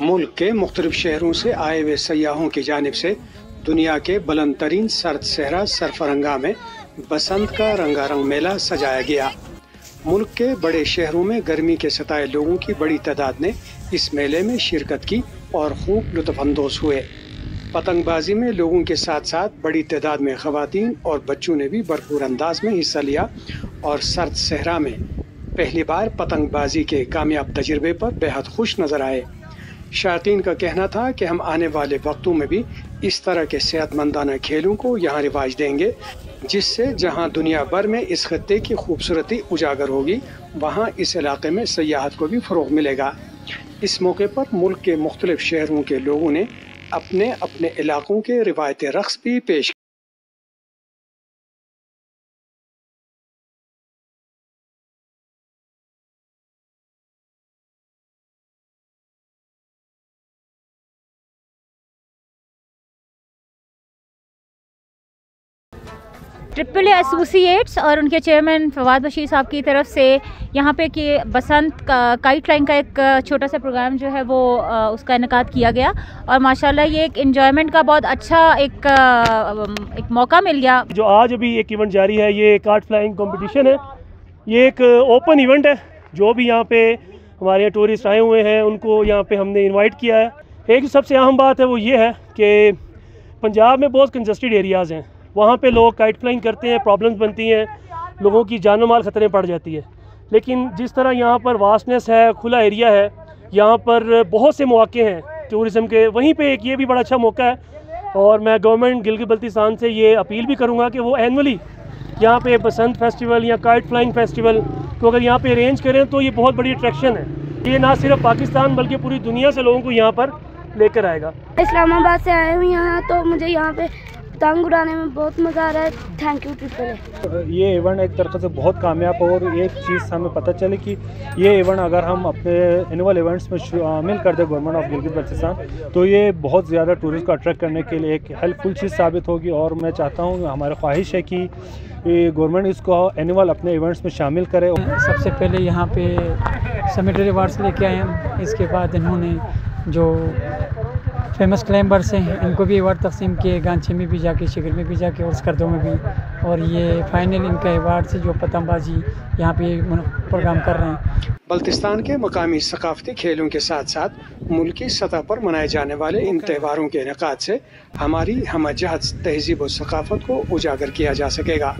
मुल्क के मुख्तलिफ़ शहरों से आए हुए सयाहों की जानब से दुनिया के बुलंद तरीन सर्द सहरा सरफरंगा में बसंत का रंगारंग मेला सजाया गया। मुल्क के बड़े शहरों में गर्मी के सताए लोगों की बड़ी तादाद ने इस मेले में शिरकत की और खूब लुत्फानंदोज हुए। पतंगबाजी में लोगों के साथ साथ बड़ी तादाद में खातन और बच्चों ने भी भरपूर अंदाज में हिस्सा लिया और सर्द सहरा में पहली बार पतंगबाजी के कामयाब तजर्बे पर बेहद खुश नज़र आए। शायतीन का कहना था कि हम आने वाले वक्तों में भी इस तरह के सेहतमंदाना खेलों को यहाँ रिवाज देंगे, जिससे जहाँ दुनिया भर में इस खत्े की खूबसूरती उजागर होगी, वहाँ इस इलाके में सयाहत को भी फ़रोग मिलेगा। इस मौके पर मुल्क के मुख्तलिफ़ शहरों के लोगों ने अपने अपने इलाकों के रिवायती रक्स भी पेश ट्रिपल एसोसिएट्स और उनके चेयरमैन फवाद बशीर साहब की तरफ़ से यहाँ पे कि बसंत का काइट फ्लाइंग का एक छोटा सा प्रोग्राम जो है वो उसका इनका किया गया। और माशाल्लाह ये एक इन्जॉयमेंट का बहुत अच्छा एक एक मौका मिल गया। जो आज अभी एक इवेंट जारी है, ये काइट फ्लाइंग कंपटीशन है। ये एक ओपन इवेंट है। जो भी यहाँ पे हमारे यहाँ टूरिस्ट आए हुए हैं, उनको यहाँ पे हमने इनवाइट किया है। एक सबसे अहम बात है वो ये है कि पंजाब में बहुत कंजस्टेड एरियाज़ हैं। वहाँ पे लोग काइट फ्लाइंग करते हैं प्रॉब्लम्स बनती हैं, लोगों की जान माल ख़तरे पड़ जाती है। लेकिन जिस तरह यहाँ पर वास्टनेस है, खुला एरिया है, यहाँ पर बहुत से मौके हैं टूरिज़म के, वहीं पे एक ये भी बड़ा अच्छा मौका है और मैं गवर्नमेंट गिलगित बल्तिस्तान से ये अपील भी करूँगा कि वो एनअली यहाँ पे बसंत फेस्टिवल या काइट फ्लाइंग फेस्टिवल तो अगर यहाँ पे अरेंज करें तो ये बहुत बड़ी अट्रैक्शन है। ये ना सिर्फ़ पाकिस्तान बल्कि पूरी दुनिया से लोगों को यहाँ पर लेकर आएगा। इस्लामाबाद से आए हुए यहाँ तो मुझे यहाँ पे पतंग उड़ाने में बहुत मज़ा आ रहा है। थैंक यू ट्रिपल ये इवेंट एक तरह से बहुत कामयाब और एक चीज़ हमें पता चले कि ये इवेंट अगर हम अपने एनुअल इवेंट्स में शामिल कर दें गवर्नमेंट ऑफ़ गिलगित बल्तिस्तान तो ये बहुत ज़्यादा टूरिस्ट को अट्रैक्ट करने के लिए एक हेल्पफुल चीज़ साबित होगी। और मैं चाहता हूँ हमारी ख्वाहिश है कि गवर्नमेंट इसको एनुअल अपने इवेंट्स में शामिल करे। सबसे पहले यहाँ पे समिटरी अवार्ड्स लेके आए हम इसके बाद इन्होंने जो फ़ेमस क्लाइंबर्स हैं, इनको भी अवार्ड तकसीम किए गांछे में भी जाके शिगर में भी जाके और स्कर्दों में भी। और ये फाइनल इनका अवार्ड से जो पतंगबाजी यहाँ पे प्रोग्राम कर रहे हैं। बल्तिस्तान के मकामी सकाफती खेलों के साथ साथ मुल्की सतह पर मनाए जाने वाले इन त्योहारों के इनका से हमारी हम जहत तहजीब और सकाफत को उजागर किया जा सकेगा।